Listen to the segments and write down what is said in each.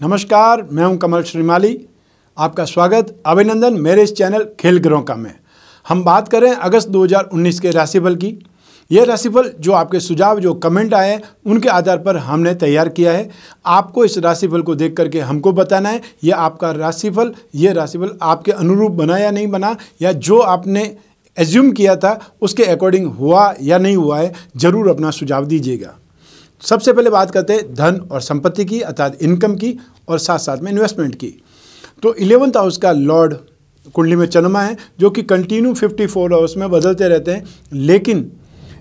नमस्कार, मैं हूँ कमल श्रीमाली। आपका स्वागत, अभिनंदन मेरे इस चैनल खेल ग्रहों का में। हम बात करें अगस्त 2019 के राशिफल की। यह राशिफल जो आपके सुझाव, जो कमेंट आए हैं, उनके आधार पर हमने तैयार किया है। आपको इस राशिफल को देख करके हमको बताना है यह आपका राशिफल यह राशिफल आपके अनुरूप बना या नहीं बना, या जो आपने एज्यूम किया था, उसके अकॉर्डिंग हुआ या नहीं हुआ है, ज़रूर अपना सुझाव दीजिएगा। सबसे पहले बात करते हैं धन और संपत्ति की, अर्थात इनकम की और साथ साथ में इन्वेस्टमेंट की। तो इलेवंथ हाउस का लॉर्ड कुंडली में चनमा है, जो कि कंटिन्यू 54 फोर हाउस में बदलते रहते हैं। लेकिन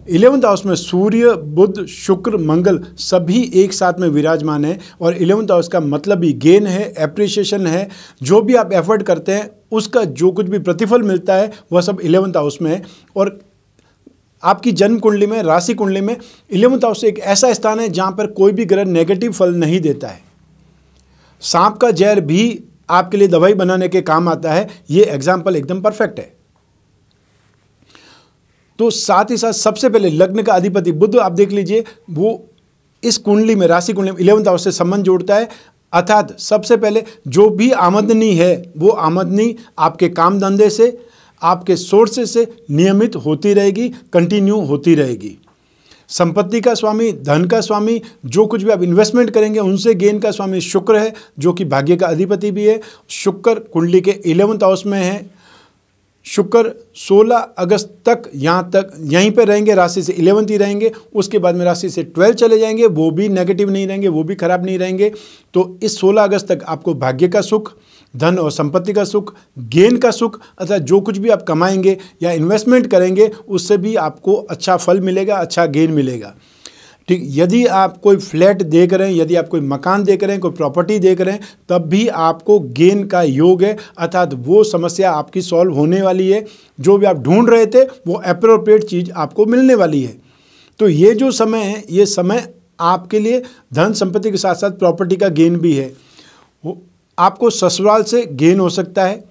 इलेवंथ हाउस में सूर्य, बुध, शुक्र, मंगल सभी एक साथ में विराजमान है और इलेवंथ हाउस का मतलब ही गेन है एप्रिसिएशन है। जो भी आप एफर्ट करते हैं, उसका जो कुछ भी प्रतिफल मिलता है, वह सब इलेवंथ हाउस में है। और आपकी जन्म कुंडली में, राशि कुंडली में इलेवंथ हाउस एक ऐसा स्थान है जहाँ पर कोई भी ग्रह नेगेटिव फल नहीं देता है। सांप का जहर भी आपके लिए दवाई बनाने के काम आता है। ये एग्ज़ाम्पल एकदम परफेक्ट है। तो साथ ही साथ सबसे पहले लग्न का अधिपति बुद्ध आप देख लीजिए, वो इस कुंडली में, राशि कुंडली में इलेवंथ हाउस से संबंध जोड़ता है। अर्थात सबसे पहले जो भी आमदनी है, वो आमदनी आपके काम धंधे से आपके सोर्सेस से नियमित होती रहेगी कंटिन्यू होती रहेगी। संपत्ति का स्वामी, धन का स्वामी, जो कुछ भी आप इन्वेस्टमेंट करेंगे, उनसे गेन का स्वामी शुक्र है, जो कि भाग्य का अधिपति भी है। शुक्र कुंडली के इलेवंथ हाउस में है। शुक्र 16 अगस्त तक यहाँ तक, यहीं पे रहेंगे, राशि से इलेवंथ ही रहेंगे, उसके बाद में राशि से ट्वेल्थ चले जाएँगे, वो भी नेगेटिव नहीं रहेंगे, वो भी खराब नहीं रहेंगे। तो इस 16 अगस्त तक आपको भाग्य का सुख, धन और संपत्ति का सुख, गेन का सुख अर्थात जो कुछ भी आप कमाएँगे या इन्वेस्टमेंट करेंगे, उससे भी आपको अच्छा फल मिलेगा अच्छा गेन मिलेगा। ठीक, यदि आप कोई फ्लैट देख रहे हैं, यदि आप कोई मकान देख रहे हैं, कोई प्रॉपर्टी देख रहे हैं, तब भी आपको गेन का योग है, अर्थात वो समस्या आपकी सॉल्व होने वाली है। जो भी आप ढूंढ रहे थे, वो अप्रोप्रिएट चीज़ आपको मिलने वाली है। तो ये जो समय है, ये समय आपके लिए धन संपत्ति के साथ साथ प्रॉपर्टी का गेन भी है। आपको ससुराल से गेन हो सकता है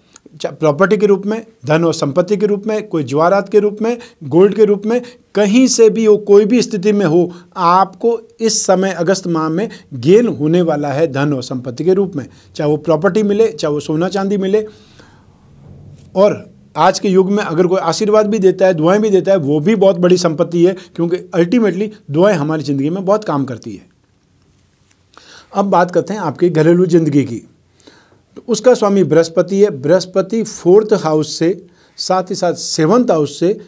प्रॉपर्टी के रूप में, धन और संपत्ति के रूप में, कोई ज्वारात के रूप में गोल्ड के रूप में कहीं से भी हो कोई भी स्थिति में हो, आपको इस समय अगस्त माह में गेन होने वाला है धन और संपत्ति के रूप में। चाहे वो प्रॉपर्टी मिले, चाहे वो सोना चांदी मिले। और आज के युग में अगर कोई आशीर्वाद भी देता है, दुआएँ भी देता है, वो भी बहुत बड़ी संपत्ति है, क्योंकि अल्टीमेटली दुआएँ हमारी ज़िंदगी में बहुत काम करती है। अब बात करते हैं आपकी घरेलू ज़िंदगी की। तो उसका स्वामी बृहस्पति है। बृहस्पति फोर्थ हाउस से, साथ ही साथ सेवंथ हाउस से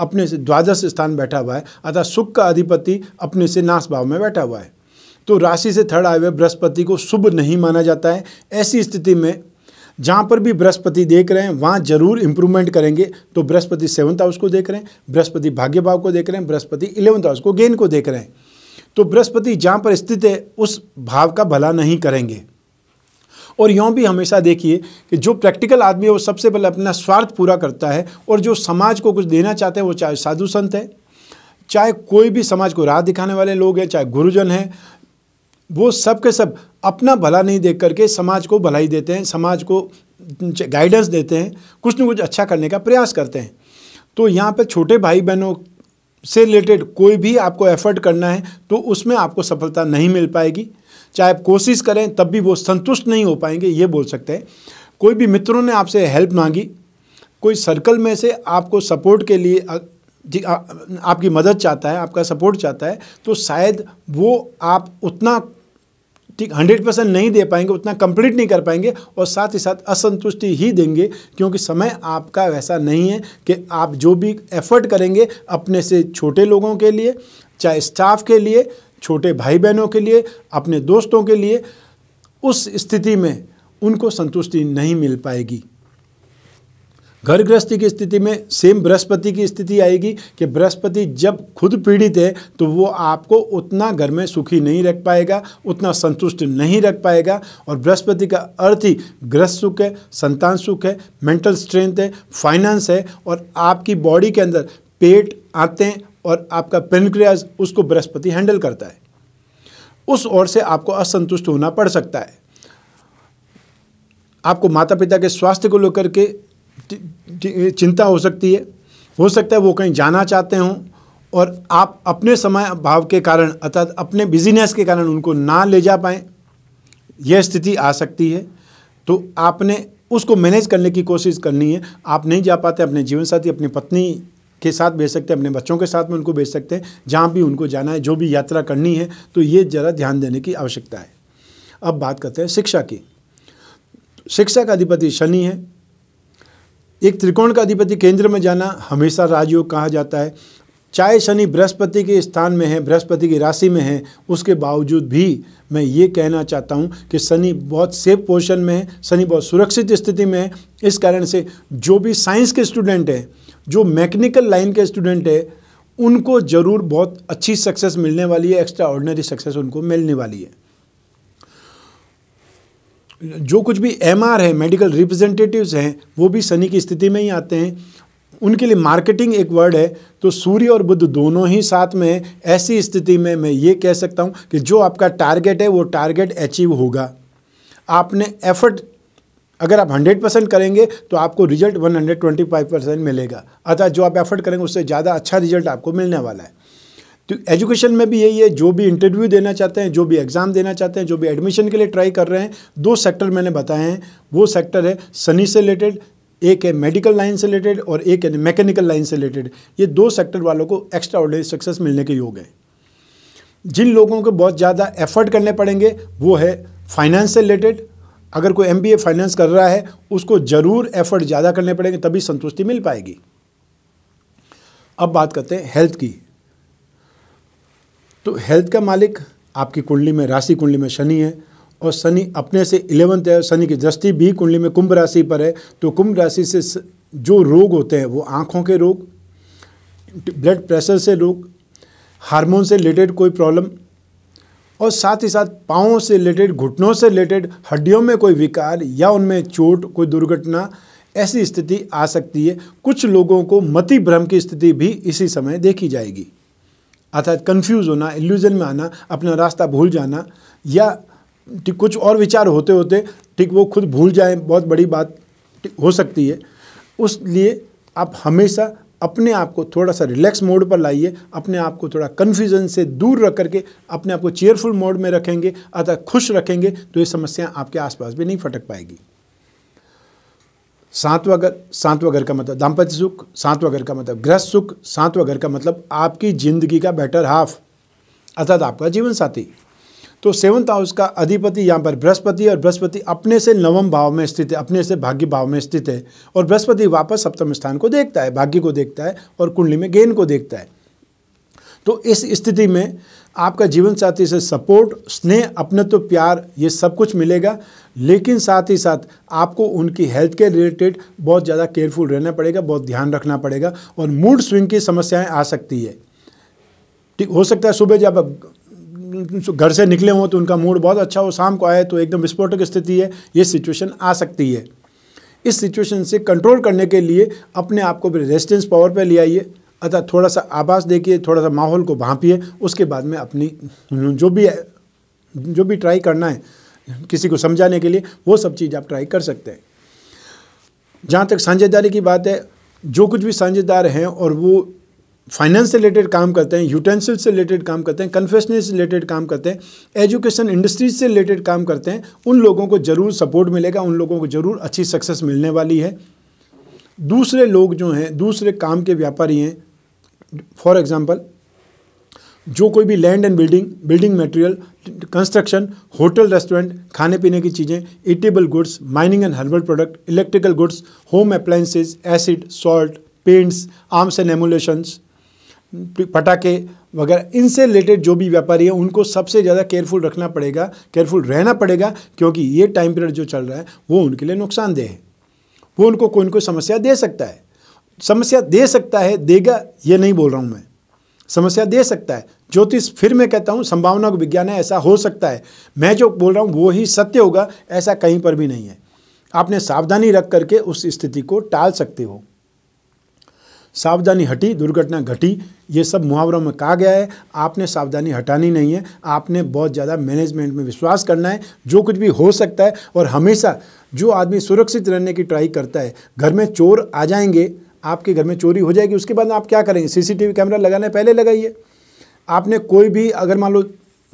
अपने से द्वादश स्थान बैठा हुआ है, अतः सुख का अधिपति अपने से नाश भाव में बैठा हुआ है। तो राशि से थर्ड आए हुए बृहस्पति को शुभ नहीं माना जाता है। ऐसी स्थिति में जहाँ पर भी बृहस्पति देख रहे हैं, वहाँ ज़रूर इंप्रूवमेंट करेंगे। तो बृहस्पति सेवंथ हाउस को देख रहे हैं, बृहस्पति भाग्य भाव को देख रहे हैं, बृहस्पति इलेवंथ हाउस को गेन को देख रहे हैं। तो बृहस्पति जहाँ पर स्थित है, उस भाव का भला नहीं करेंगे। और यूँ भी हमेशा देखिए कि जो प्रैक्टिकल आदमी है वो सबसे पहले अपना स्वार्थ पूरा करता है और जो समाज को कुछ देना चाहते हैं वो चाहे साधु संत है, चाहे कोई भी समाज को राह दिखाने वाले लोग हैं, चाहे गुरुजन हैं, वो सब के सब अपना भला नहीं देख करके समाज को भलाई देते हैं, समाज को गाइडेंस देते हैं, कुछ न कुछ अच्छा करने का प्रयास करते हैं। तो यहाँ पर छोटे भाई बहनों से रिलेटेड कोई भी आपको एफर्ट करना है तो उसमें आपको सफलता नहीं मिल पाएगी। चाहे आप कोशिश करें तब भी वो संतुष्ट नहीं हो पाएँगे ये बोल सकते हैं। कोई भी मित्रों ने आपसे हेल्प मांगी कोई सर्कल में से आपको सपोर्ट के लिए जी आ, आपकी मदद चाहता है आपका सपोर्ट चाहता है तो शायद वो आप उतना ठीक हंड्रेड परसेंट नहीं दे पाएँगे उतना कंप्लीट नहीं कर पाएँगे और साथ ही साथ असंतुष्टि ही देंगे क्योंकि समय आपका वैसा नहीं है कि आप जो भी एफर्ट करेंगे अपने से छोटे लोगों के लिए चाहे स्टाफ के लिए छोटे भाई बहनों के लिए, अपने दोस्तों के लिए, उस स्थिति में उनको संतुष्टि नहीं मिल पाएगी। घर गृहस्थी की स्थिति में सेम बृहस्पति की स्थिति आएगी कि बृहस्पति जब खुद पीड़ित है तो वो आपको उतना घर में सुखी नहीं रख पाएगा, उतना संतुष्ट नहीं रख पाएगा और बृहस्पति का अर्थ ही गृहस्थ सुख है, संतान सुख है, मेंटल स्ट्रेंथ है, फाइनेंस है और आपकी बॉडी के अंदर पेट, आते और आपका पेनक्रियाज उसको बृहस्पति हैंडल करता है। उस ओर से आपको असंतुष्ट होना पड़ सकता है। आपको माता पिता के स्वास्थ्य को लेकर के चिंता हो सकती है। हो सकता है वो कहीं जाना चाहते हों और आप अपने समय भाव के कारण अर्थात अपने बिजीनेस के कारण उनको ना ले जा पाएँ। यह स्थिति आ सकती है। तो आपने उसको मैनेज करने की कोशिश करनी है। आप नहीं जा पाते, अपने जीवन साथी अपनी पत्नी के साथ भेज सकते हैं, अपने बच्चों के साथ में उनको भेज सकते हैं, जहाँ भी उनको जाना है, जो भी यात्रा करनी है तो ये ज़रा ध्यान देने की आवश्यकता है। अब बात करते हैं शिक्षा की। शिक्षा का अधिपति शनि है। एक त्रिकोण का अधिपति केंद्र में जाना हमेशा राजयोग कहा जाता है। चाहे शनि बृहस्पति के स्थान में है, बृहस्पति की राशि में है, उसके बावजूद भी मैं ये कहना चाहता हूँ कि शनि बहुत सेफ़ पोजिशन में है, शनि बहुत सुरक्षित स्थिति में है। इस कारण से जो भी साइंस के स्टूडेंट हैं जो मैकेनिकल लाइन के स्टूडेंट है, उनको ज़रूर बहुत अच्छी सक्सेस मिलने वाली है एक्स्ट्रा ऑर्डिनरी सक्सेस उनको मिलने वाली है। जो कुछ भी एमआर है मेडिकल रिप्रेजेंटेटिव्स हैं, वो भी शनि की स्थिति में ही आते हैं। उनके लिए मार्केटिंग एक वर्ड है तो सूर्य और बुद्ध दोनों ही साथ में ऐसी स्थिति में मैं ये कह सकता हूँ कि जो आपका टारगेट है, वो टारगेट अचीव होगा। आपने एफर्ट अगर आप 100 परसेंट करेंगे तो आपको रिज़ल्ट 125 परसेंट मिलेगा। अतः जो आप एफर्ट करेंगे, उससे ज़्यादा अच्छा रिज़ल्ट आपको मिलने वाला है। तो एजुकेशन में भी यही है, जो भी इंटरव्यू देना चाहते हैं, जो भी एग्ज़ाम देना चाहते हैं, जो भी एडमिशन के लिए ट्राई कर रहे हैं, दो सेक्टर मैंने बताए हैं। वो सेक्टर है सनी से रिलेटेड, एक है मेडिकल लाइन से रिलेटेड और एक है मैकेनिकल लाइन से रिलेटेड। ये दो सेक्टर वालों को एक्स्ट्रा ऑर्डनरी सक्सेस मिलने के योग है। जिन लोगों को बहुत ज़्यादा एफर्ट करने पड़ेंगे, वो है फाइनेंस से रिलेटेड अगर कोई एमबीए फाइनेंस कर रहा है, उसको ज़रूर एफर्ट ज़्यादा करने पड़ेंगे, तभी संतुष्टि मिल पाएगी। अब बात करते हैं हेल्थ की। तो हेल्थ का मालिक आपकी कुंडली में, राशि कुंडली में शनि है, और शनि अपने से इलेवंथ है, शनि की दृष्टि भी कुंडली में कुंभ राशि पर है। तो कुंभ राशि से जो रोग होते हैं, वो आँखों के रोग ब्लड प्रेशर से रोग हार्मोन से रिलेटेड कोई प्रॉब्लम और साथ ही साथ पाँव से रिलेटेड, घुटनों से रिलेटेड, हड्डियों में कोई विकार या उनमें चोट, कोई दुर्घटना, ऐसी स्थिति आ सकती है। कुछ लोगों को मति भ्रम की स्थिति भी इसी समय देखी जाएगी। अर्थात कंफ्यूज होना इल्यूजन में आना, अपना रास्ता भूल जाना या कुछ और विचार होते होते ठीक वो खुद भूल जाए, बहुत बड़ी बात हो सकती है। उस लिए आप हमेशा अपने आप को थोड़ा सा रिलैक्स मोड पर लाइए, अपने आप को थोड़ा कन्फ्यूज़न से दूर रख करके, अपने आप को चेयरफुल मोड में रखेंगे, अतः खुश रखेंगे तो ये समस्या आपके आसपास भी नहीं फटक पाएगी। सातवा घर सातवा घर का मतलब दाम्पत्य सुख सातवा घर का मतलब गृह सुख सातवा घर का मतलब आपकी ज़िंदगी का बेटर हाफ़ अर्थात आपका जीवन साथी तो सेवंथ हाउस का अधिपति यहाँ पर बृहस्पति और बृहस्पति अपने से नवम भाव में स्थित है, अपने से भाग्य भाव में स्थित है और बृहस्पति वापस सप्तम स्थान को देखता है, भाग्य को देखता है और कुंडली में गेन को देखता है। तो इस स्थिति में आपका जीवन साथी से सपोर्ट, स्नेह अपने तो प्यार, ये सब कुछ मिलेगा। लेकिन साथ ही साथ आपको उनकी हेल्थ के रिलेटेड बहुत ज़्यादा केयरफुल रहना पड़ेगा, बहुत ध्यान रखना पड़ेगा और मूड स्विंग की समस्याएँ आ सकती है। ठीक, हो सकता है सुबह जब घर से निकले हों तो उनका मूड बहुत अच्छा हो, शाम को आए तो एकदम विस्फोटक स्थिति है, ये सिचुएशन आ सकती है। इस सिचुएशन से कंट्रोल करने के लिए अपने आप को रेजिस्टेंस पावर पर ले आइए, अतः थोड़ा सा आवाज़ देखिए थोड़ा सा माहौल को भांपिए, उसके बाद में अपनी, जो भी जो भी ट्राई करना है, किसी को समझाने के लिए, वो सब चीज़ आप ट्राई कर सकते हैं। जहाँ तक साझेदारी की बात है, जो कुछ भी साझेदार हैं और वो फाइनेंस से रिलेटेड काम करते हैं यूटेंसिल से रिलेटेड काम करते हैं कन्फेशनरी से रिलेटेड काम करते हैं एजुकेशन इंडस्ट्रीज़ से रिलेटेड काम करते हैं, उन लोगों को ज़रूर सपोर्ट मिलेगा, उन लोगों को ज़रूर अच्छी सक्सेस मिलने वाली है। दूसरे लोग जो हैं, दूसरे काम के व्यापारी हैं फॉर एग्ज़ाम्पल जो कोई भी land and building building material construction hotel restaurant खाने पीने की चीज़ें edible goods mining and herbal product electrical goods home appliances acid salt paints arms and emulsions पटाखे वगैरह, इनसे रिलेटेड जो भी व्यापारी हैं, उनको सबसे ज़्यादा केयरफुल रखना पड़ेगा केयरफुल रहना पड़ेगा, क्योंकि ये टाइम पीरियड जो चल रहा है, वो उनके लिए नुकसानदेह है। वो उनको कोई ना कोई समस्या दे सकता है। समस्या दे सकता है, देगा, ये नहीं बोल रहा हूँ मैं। समस्या दे सकता है। ज्योतिष, फिर मैं कहता हूँ, संभावना का विज्ञान है, ऐसा हो सकता है। मैं जो बोल रहा हूँ, वो ही सत्य होगा, ऐसा कहीं पर भी नहीं है। आपने सावधानी रख करके उस स्थिति को टाल सकते हो। सावधानी हटी, दुर्घटना घटी, ये सब मुहावरों में कहा गया है। आपने सावधानी हटानी नहीं है। आपने बहुत ज़्यादा मैनेजमेंट में विश्वास करना है। जो कुछ भी हो सकता है और हमेशा जो आदमी सुरक्षित रहने की ट्राई करता है, घर में चोर आ जाएँगे, आपके घर में चोरी हो जाएगी, उसके बाद आप क्या करेंगे? सीसीटीवी कैमरा लगाने पहले लगाइए। आपने कोई भी, अगर मान लो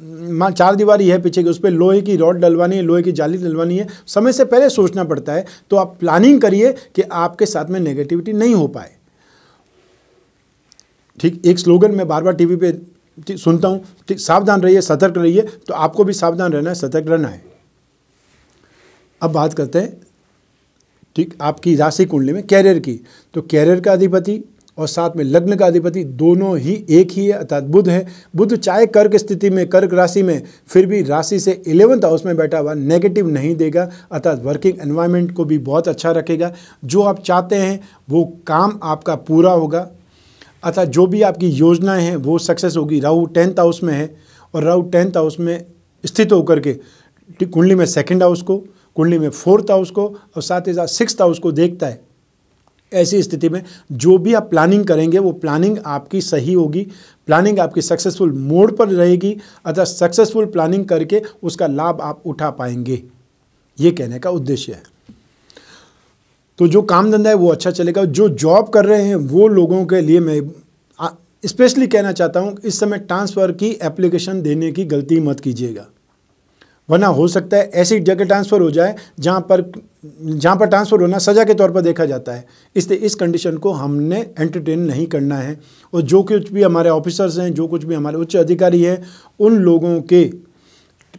मान चार दीवारी है पीछे की, उस पर लोहे की रॉड डलवानी है, लोहे की जाली डलवानी है, समय से पहले सोचना पड़ता है। तो आप प्लानिंग करिए कि आपके साथ में नेगेटिविटी नहीं हो पाए। ठीक, एक स्लोगन मैं बार बार टीवी पे सुनता हूँ, ठीक, सावधान रहिए, सतर्क रहिए तो आपको भी सावधान रहना है, सतर्क रहना है। अब बात करते हैं, ठीक, आपकी राशि कुंडली में कैरियर की तो कैरियर का अधिपति और साथ में लग्न का अधिपति दोनों ही एक ही है, अर्थात बुध है। बुध चाहे कर्क स्थिति में, कर्क राशि में, फिर भी राशि से इलेवंथ हाउस में बैठा हुआ नेगेटिव नहीं देगा, अर्थात वर्किंग एनवायरनमेंट को भी बहुत अच्छा रखेगा। जो आप चाहते हैं, वो काम आपका पूरा होगा। अर्थात जो भी आपकी योजनाएँ हैं, वो सक्सेस होगी। राहु टेंथ हाउस में है और राहु टेंथ हाउस में स्थित होकर के कुंडली में सेकेंड हाउस को, कुंडली में फोर्थ हाउस को और साथ ही साथ सिक्स हाउस को देखता है। ऐसी स्थिति में जो भी आप प्लानिंग करेंगे, वो प्लानिंग आपकी सही होगी। प्लानिंग आपकी सक्सेसफुल मोड पर रहेगी। अतः सक्सेसफुल प्लानिंग करके उसका लाभ आप उठा पाएँगे। ये कहने का उद्देश्य है। तो जो काम धंधा है वो अच्छा चलेगा। जो जॉब कर रहे हैं, वो लोगों के लिए मैं स्पेशली कहना चाहता हूँ, इस समय ट्रांसफ़र की एप्लीकेशन देने की गलती मत कीजिएगा। वरना हो सकता है ऐसी जगह ट्रांसफ़र हो जाए, जहाँ पर जहाँ पर ट्रांसफ़र होना सज़ा के तौर पर देखा जाता है। इसलिए इस कंडीशन को हमने एंटरटेन नहीं करना है। और जो कुछ भी हमारे ऑफिसर्स हैं, जो कुछ भी हमारे उच्च अधिकारी हैं, उन लोगों के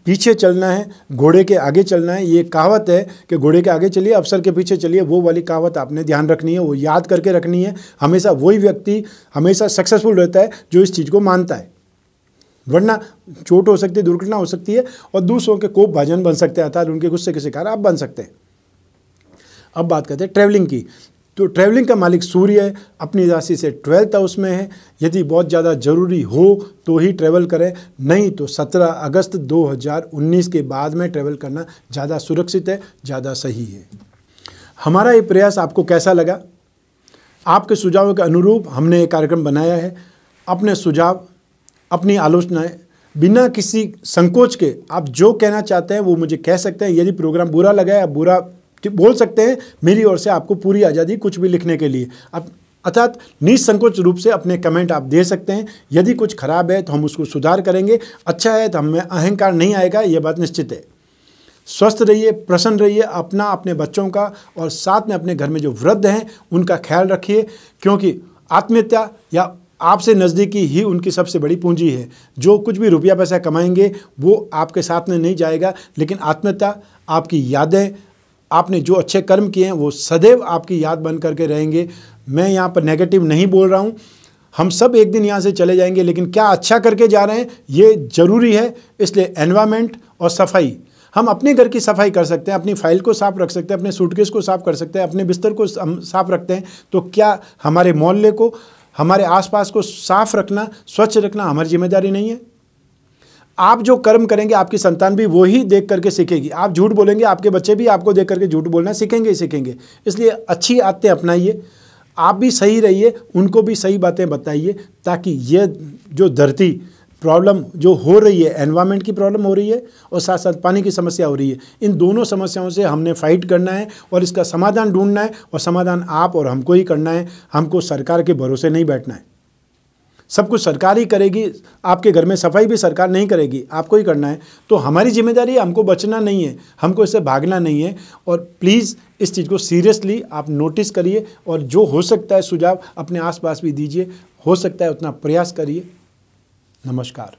पीछे चलना है, घोड़े के आगे चलना है, ये कहावत है कि घोड़े के आगे चलिए, अफसर के पीछे चलिए, वो वाली कहावत आपने ध्यान रखनी है, वो याद करके रखनी है। हमेशा वही व्यक्ति हमेशा सक्सेसफुल रहता है जो इस चीज़ को मानता है। वरना चोट हो सकती है, दुर्घटना हो सकती है और दूसरों के कोप भाजन बन सकते हैं, अर्थात उनके गुस्से के शिकार आप बन सकते हैं। अब बात करते हैं ट्रैवलिंग की। तो ट्रैवलिंग का मालिक सूर्य है, अपनी राशि से ट्वेल्थ हाउस में है। यदि बहुत ज़्यादा ज़रूरी हो तो ही ट्रैवल करें। नहीं तो 17 अगस्त 2019 के बाद में ट्रैवल करना ज़्यादा सुरक्षित है, ज़्यादा सही है। हमारा ये प्रयास आपको कैसा लगा? आपके सुझावों के अनुरूप हमने ये कार्यक्रम बनाया है। अपने सुझाव, अपनी आलोचनाएँ, बिना किसी संकोच के आप जो कहना चाहते हैं वो मुझे कह सकते हैं। यदि प्रोग्राम बुरा लगा या बुरा बोल सकते हैं, मेरी ओर से आपको पूरी आज़ादी कुछ भी लिखने के लिए। अब अर्थात निसंकोच रूप से अपने कमेंट आप दे सकते हैं, यदि कुछ खराब है तो हम उसको सुधार करेंगे अच्छा है तो हमें अहंकार नहीं आएगा, ये बात निश्चित है। स्वस्थ रहिए, प्रसन्न रहिए, अपना अपने बच्चों का और साथ में अपने घर में जो वृद्ध हैं, उनका ख्याल रखिए, क्योंकि आत्महत्या या आपसे नज़दीकी ही उनकी सबसे बड़ी पूंजी है। जो कुछ भी रुपया पैसा कमाएँगे, वो आपके साथ में नहीं जाएगा, लेकिन आत्महत्या आपकी यादें आपने जो अच्छे कर्म किए हैं, वो सदैव आपकी याद बन करके रहेंगे। मैं यहाँ पर नेगेटिव नहीं बोल रहा हूँ। हम सब एक दिन यहाँ से चले जाएँगे, लेकिन क्या अच्छा करके जा रहे हैं, ये ज़रूरी है। इसलिए एनवायरमेंट और सफ़ाई। हम अपने घर की सफ़ाई कर सकते हैं, अपनी फ़ाइल को साफ़ रख सकते हैं, अपने सूटकेस को साफ़ कर सकते हैं, अपने बिस्तर को साफ़ रखते हैं। तो क्या हमारे मोहल्ले को, हमारे आसपास को साफ़ रखना, स्वच्छ रखना हमारी ज़िम्मेदारी नहीं है? आप जो कर्म करेंगे, आपकी संतान भी वही देख करके सीखेगी। आप झूठ बोलेंगे, आपके बच्चे भी आपको देख करके झूठ बोलना सीखेंगे ही सीखेंगे। इसलिए अच्छी आदतें अपनाइए। आप भी सही रहिए, उनको भी सही बातें बताइए, ताकि ये जो धरती प्रॉब्लम जो हो रही है एनवायरनमेंट की प्रॉब्लम हो रही है, और साथ साथ पानी की समस्या हो रही है, इन दोनों समस्याओं से हमने फाइट करना है, और इसका समाधान ढूंढना है, और समाधान आप और हमको ही करना है। हमको सरकार के भरोसे नहीं बैठना है। सब कुछ सरकार ही करेगी, आपके घर में सफ़ाई भी सरकार नहीं करेगी, आपको ही करना है। तो हमारी ज़िम्मेदारी हमको बचना नहीं है, हमको इससे भागना नहीं है। और प्लीज़ इस चीज़ को सीरियसली आप नोटिस करिए और जो हो सकता है सुझाव अपने आसपास भी दीजिए, हो सकता है उतना प्रयास करिए। नमस्कार।